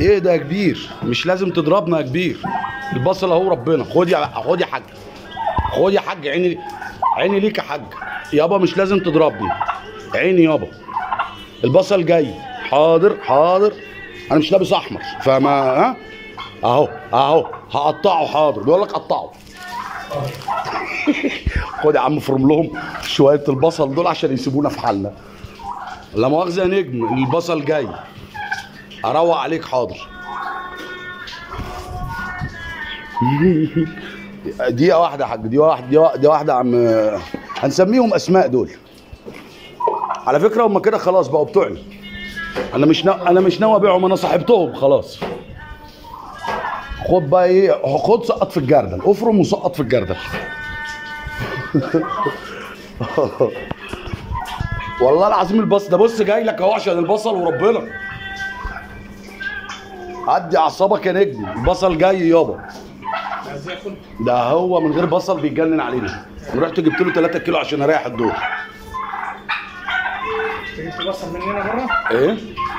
إيه ده يا كبير؟ مش لازم تضربنا يا كبير. البصل اهو ربنا. خد يا خد يا حاج. خد يا حاج عيني عيني ليك يا حاج. يابا مش لازم تضربني. عيني يابا. البصل جاي. حاضر حاضر. أنا مش لابس أحمر. فما ها؟ أهو أهو. هقطعه حاضر. بيقول لك قطعه. خد يا عم فرم لهم شوية البصل دول عشان يسيبونا في حالنا. لا مؤاخذة يا نجم البصل جاي. أروق عليك حاضر. دقيقة واحدة يا حاج واحدة, دي واحدة يا عم. هنسميهم أسماء دول. على فكرة هم كده خلاص بقوا بتوعي. أنا مش نا... أنا مش ناوي أبيعهم أنا صاحبتهم خلاص. خد بقى إيه خد سقط في الجردل أفرم وسقط في الجردل. والله العظيم البص ده بص جاي لك أهو عشان البصل وربنا. عدي أعصابك يا نجم البصل جاي يابا. ده هو من غير بصل بيتجنن علينا. أنا رحت جبت له 3 كيلو عشان أريح الدور. جبت بصل مننا بره إيه؟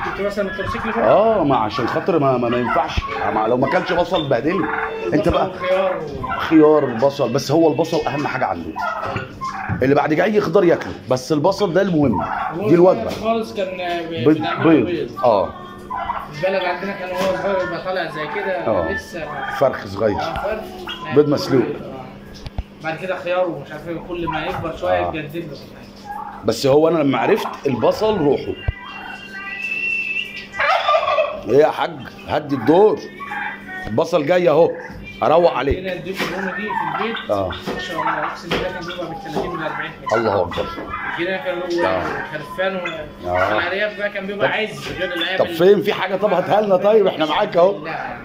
جبت بصل من الترسيكل بره آه ما عشان خاطر ما, ما, ما ينفعش. ما لو ما كانش بصل بهدلني أنت بقى خيار خيار بصل بس هو البصل أهم حاجة عنده. اللي بعد جاي خضار ياكله. بس البصل ده المهم. دي الوجبة. خالص كان بيض. بيض. آه. البلد عندنا كان هو صغير يبقى طالع زي كده آه. لسه فرخ صغير. آه، فرد. بيض مسلوق. بعد كده خيار ومش عارف إيه كل ما يكبر شوية آه. يتجدد له بس هو أنا لما عرفت البصل روحه. إيه يا حاج؟ هدي الدور. البصل جاي أهو. أروق عليك. هنا الديك الرومي دي في البيت. آه. ما شاء الله. أقسم بالله كان بيبقى من 30 ل 40 كده. الله اكبر كده كان هو آه. خرفان و- آه. بقى كان بيبقى عايز. غير الأيام طب فين في حاجة طب هاتها لنا طيب؟ إحنا معاك أهو. لا.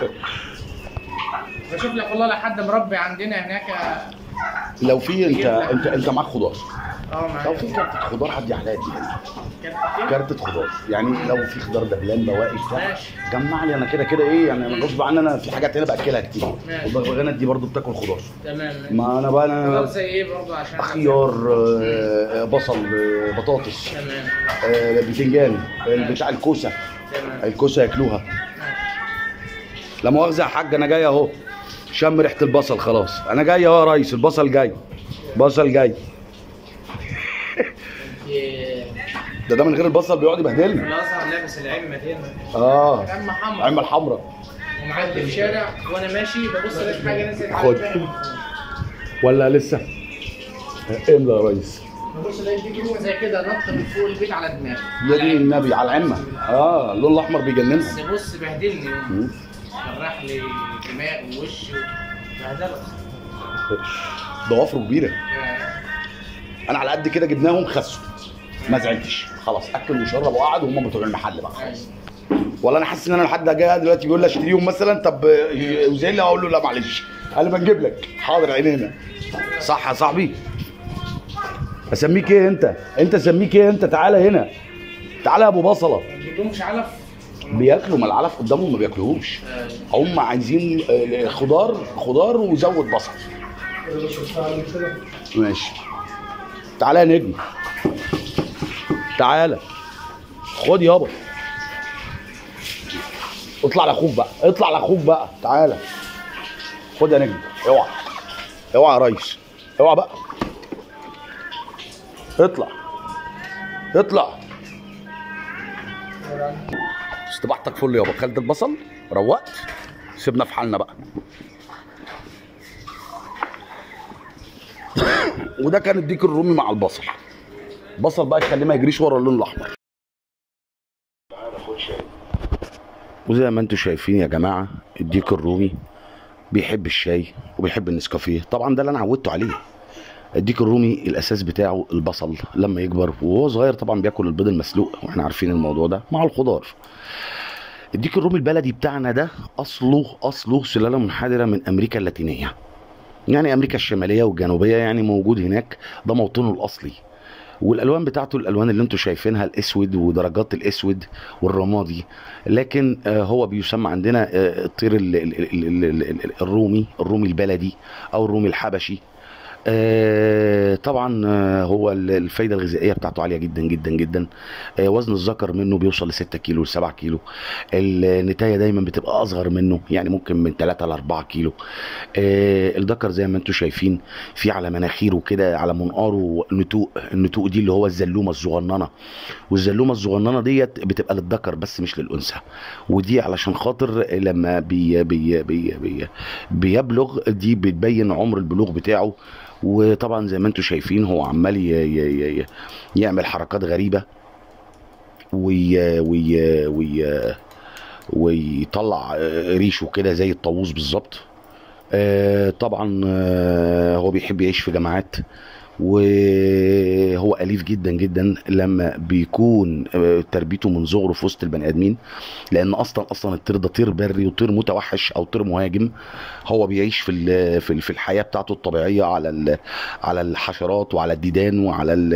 بشوف لك والله لحد مربي عندنا هناك. لو في انت انت انت معاك خضار. آه لو في معايا كارتة خضار هدي عليها دي كتير. كارتة خضار. يعني لو في خضار دبلان بواقي بتاع. ماشي. جمع لي أنا كده كده إيه يعني أنا غصب عني أنا في حاجات هنا بأكلها كتير. ماشي. والبغبغانات دي برضو بتاكل خضار. تمام ما أنا بقى أنا زي إيه برضه؟ عشان خيار آه، بصل آه، بطاطس تمام. آه، بتنجان آه، بتاع الكوسة. تمام. الكوسة ياكلوها. لا مؤاخذة يا حاج أنا جاي أهو. شم ريحة البصل خلاص. أنا جاي اهو يا ريس البصل جاي. بصل جاي. ده ده من غير البصل بيقعد يبهدلنا الازهر لابس العمه دي آه. عمه حمرا عم الحمراء ومعدي في شارع وأنا ماشي ببص لقيت حاجة نزلت خد. ولا لسه؟ املى يا ريس. ببص لقيت دي جروه زي كده نط من فوق البيت على دماغي. يا دين النبي على العمة. آه اللون الأحمر بس بيجننها بص بهدلني. جرح لي دماغي ووشي بهدله ضوافره كبيرة. أنا على قد كده جبناهم خسوا. ما زعلتش. خلاص اكل وشرب وقعد وهم بتوع المحل بقى. خلاص ولا أنا حاسس إن أنا لحد جاي دلوقتي بيقول لي اشتريهم مثلا طب وزي لي أقول له لا معلش. قال لي ما نجيب لك. حاضر عينينا. صح يا صاحبي. أسميك إيه أنت؟ أنت سميك إيه أنت؟ تعالى هنا. تعالى يا أبو بصلة. ما بيدومش علف. بياكلوا ما العلف قدامهم ما بياكلوهوش هم عايزين آه، خضار خضار وزود بصل. ماشي. تعالى يا نجم. تعالى. خد يابا. اطلع لأخوك بقى. اطلع لأخوك بقى. تعالى. خد يا نجم. اوعى. اوعى يا ريس. اوعى بقى. اطلع. اطلع. استباحتك فل يابا خلت البصل. روقت. سيبنا في حالنا بقى. وده كان الديك الرومي مع البصل. البصل بقى يخليه ما يجريش ورا اللون الأحمر. وزي ما أنتم شايفين يا جماعة الديك الرومي بيحب الشاي وبيحب النسكافيه. طبعا ده اللي أنا عودته عليه. الديك الرومي الأساس بتاعه البصل لما يكبر. وهو صغير طبعا بياكل البيض المسلوق. وإحنا عارفين الموضوع ده مع الخضار. الديك الرومي البلدي بتاعنا ده أصله أصله سلالة منحدرة من أمريكا اللاتينية. يعني أمريكا الشمالية والجنوبية يعني موجود هناك ده موطنه الأصلي. والألوان بتاعته الألوان اللي أنتم شايفينها الأسود ودرجات الأسود والرمادي. لكن آه، هو بيسمى عندنا آه، الطير ال- ال- ال- ال- ال- ال- الرومي الرومي البلدي أو الرومي الحبشي. آه، طبعا آه، هو ال- الفايدة الغذائية بتاعته عالية جدا جدا جدا. آه، وزن الذكر منه بيوصل ل 6 كيلو ل 7 كيلو. النتاية دايما بتبقى أصغر منه يعني ممكن من 3 ل 4 كيلو الذكر زي ما أنتم شايفين في على مناخيره كده على منقاره نتوء النتوء دي اللي هو الزلومة الصغننة. والزلومة الصغننة ديت بتبقى للذكر بس مش للأنثى. ودي علشان خاطر لما بي بي بي بي بيبلغ دي بتبين عمر البلوغ بتاعه. وطبعا زي ما أنتم شايفين هو عمال يعمل حركات غريبة وي وي وي ويطلع ريشه كده زي الطاووس بالظبط. آه، طبعا آه، هو بيحب يعيش في جماعات. وهو أليف جدا جدا لما بيكون آه، تربيته من صغره في وسط البني آدمين لأن أصلا أصلا الطير ده طير بري وطير متوحش أو طير مهاجم. هو بيعيش في في ال- في الحياة بتاعته الطبيعية على على الحشرات وعلى الديدان وعلى ال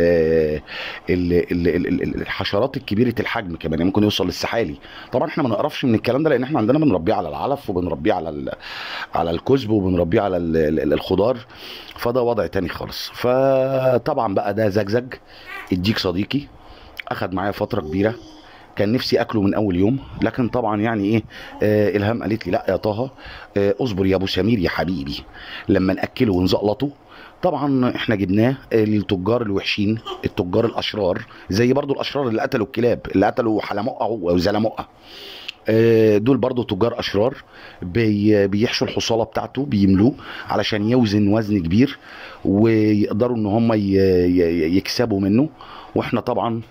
ال ال ال ال الحشرات الكبيرة الحجم كمان يعني ممكن يوصل للسحالي. طبعا إحنا ما نقرفش من الكلام ده لأن إحنا عندنا بنربيه على العلف وبنربيه على على الكزب وبنربيه على ال- ال- الخضار فده وضع تاني خالص. فطبعا بقى ده زجزج. اديك صديقي أخد معايا فترة كبيرة. كان نفسي أكله من أول يوم لكن طبعا يعني إيه آه إلهام قالت لي لا يا طه آه اصبر يا أبو سمير يا حبيبي. لما نأكله ونزقلطه طبعا إحنا جبناه آه، للتجار الوحشين التجار الأشرار زي برضو الأشرار اللي قتلوا الكلاب اللي قتلوا حلمقة وزلمقة. دول برضو تجار أشرار بي بيحشوا الحصالة بتاعته بيملوه علشان يوزن وزن كبير ويقدروا إن هم يكسبوا منه وإحنا طبعا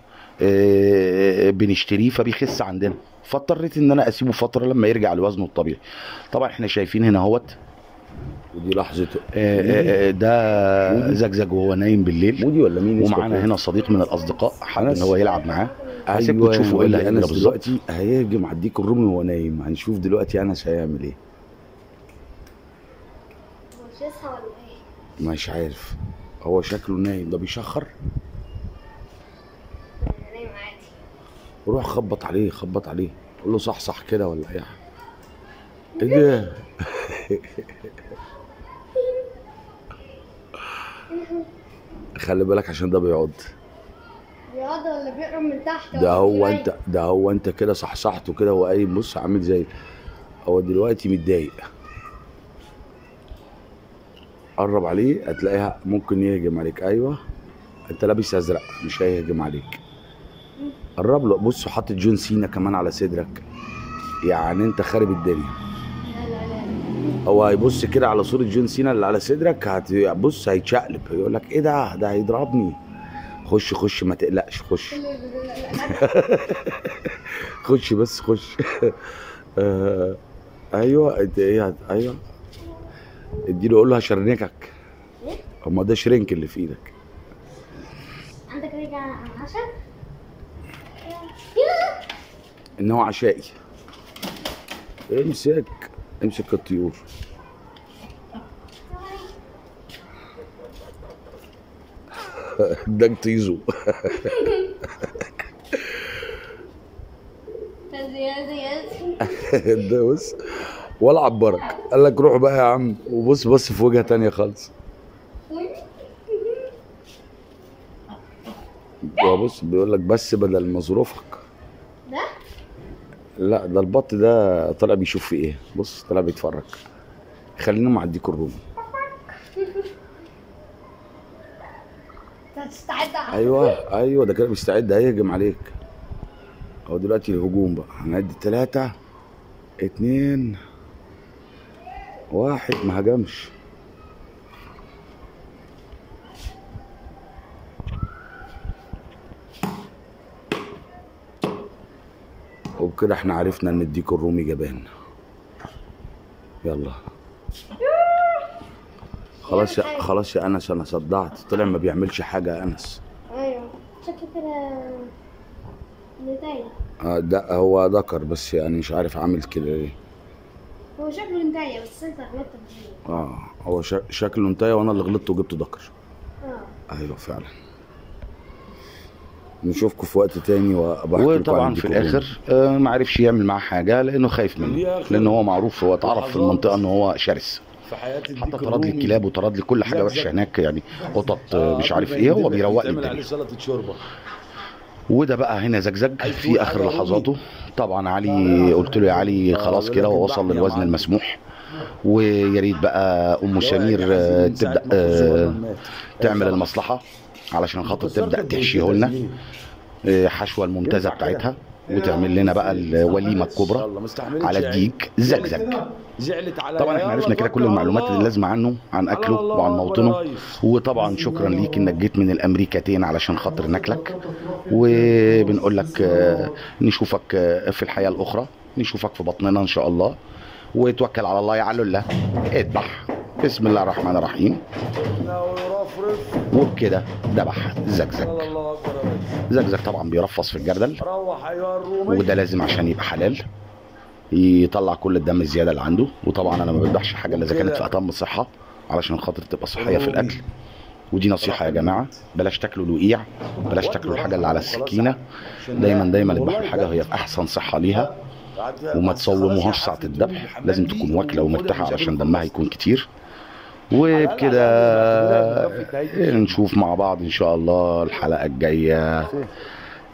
آه، بنشتريه فبيخس عندنا فاضطريت إن أنا أسيبه فترة لما يرجع لوزنه الطبيعي طبعا إحنا شايفين هنا أهوت ودي لحظه آه، آه، آه، ده؟ زجزج وهو نايم بالليل مودي ولا مين ومعانا؟ هنا صديق من الأصدقاء حابب إن. هو يلعب معاه عايزكم أيوه تشوفوا إيه اللي انس بالظبط دلوقتي هيهجم على الديك الرومي وهو نايم. هنشوف دلوقتي انس هيعمل إيه؟ مش عارف. هو شكله نايم. ده بيشخر؟ أنا نايم عادي روح خبط عليه خبط عليه. قول له صح صح كده ولا إيه إيه؟ ده خلي بالك عشان ده بيعض. بيقعد ولا بيقرب من تحت ده هو؟ انت ده هو انت كده صحصحته كده وقايم بص عامل زي هو دلوقتي متضايق. قرب عليه هتلاقيها ممكن يهجم عليك. أيوه. انت لابس أزرق مش هيهجم عليك. قرب له. بص حاطط جون سينا كمان على صدرك. يعني انت خارب الدنيا. هو هيبص كده على صورة جون سينا اللي على صدرك هتبص هيتشقلب. يقول لك إيه ده؟ ده هيضربني. خش خش ما تقلقش خش. خش بس خش. آه أيوه إيه هت- أيوه. اديله قول له هشرنكك. إيه؟ هما ده شرينك اللي في إيدك. عندك رجع عشاء؟ إن هو عشائي. امسك امسك الطيور. ده تيزو. ده بص ولا عبرك قال لك روح بقى يا عم. وبص بص في وجهة تانية خالص. بص بيقول لك بس بدل مظروفك. ده؟ لا ده البط ده طلع بيشوف في إيه. بص طلع بيتفرج. خلينا مع الديك على أيوه أيوه ده كده مستعد هيهجم عليك. هو دلوقتي الهجوم بقى. هنعد تلاتة اتنين واحد ما هجمش. وبكده إحنا عرفنا إن الديك الرومي جبان. يلا. خلاص يا خلاص يا أنس أنا صدعت. طلع ما بيعملش حاجة يا أنس. أيوه. شكله كده نتاية آه، ده هو ذكر بس يعني مش عارف عامل كده ليه. هو شكله انتهى بس أنت غلطت فيه آه هو. شكله انتهى وأنا اللي غلطت وجبت دكر آه. أيوه فعلا. نشوفكم في وقت تاني عن وطبعا في. الآخر آه، ما عرفش يعمل معاه حاجة لأنه خايف منه. لأن هو معروف هو اتعرف في. المنطقة ان هو شرس. في حياة حتى طرد لي الكلاب وطرد لي كل حاجة وحشة هناك يعني قطط آه، مش عارف إيه هو بيروق لي الدنيا. سلطة شوربة. وده بقى هنا زجزج في آخر. لحظاته. طبعا علي قلت له يا علي خلاص كده هو وصل للوزن. المسموح. ويا ريت بقى أم سمير آه، تبدأ آه، تعمل المصلحة علشان خاطر تبدأ تحشيه لنا. حشوة الممتازة بتاعتها. وتعمل لنا بقى الوليمة الكبرى على الديك زجزج طبعا إحنا عرفنا كده كل المعلومات اللي لازمه عنه عن أكله وعن موطنه. وطبعا شكرا ليك إنك جيت من الأمريكتين علشان خاطر ناكلك. وبنقول لك نشوفك في الحياة الأخرى. نشوفك في بطننا إن شاء الله. وتوكل على الله يا علولة اذبح. بسم الله الرحمن الرحيم. وبكده ذبح زجزج. زجزج طبعا بيرفص في الجردل. وده لازم عشان يبقى حلال. يطلع كل الدم الزيادة اللي عنده. وطبعا أنا ما بذبحش حاجة إلا إذا كانت في أتم صحه علشان خاطر تبقى صحية في الأكل. ودي نصيحة يا جماعة. بلاش تاكلوا الوقيع. بلاش تاكلوا الحاجة اللي على السكينة. دايما دايما اذبحوا الحاجة وهي في أحسن صحة ليها. وما تصوموهاش ساعة الذبح. لازم تكون واكلة ومرتاحة علشان دمها يكون كتير. وبكده نشوف مع بعض إن شاء الله الحلقة الجاية.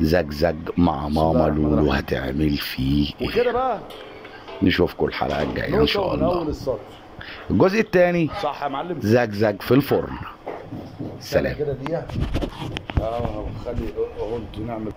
زجزج مع ماما لولو هتعمل فيه إيه. وكده بقى. نشوفكم الحلقة الجاية إن شاء الله. الجزء الثاني صح يا معلم. زجزج في الفرن. سلام. كده دقيقة. آه خلي أهو نعمل.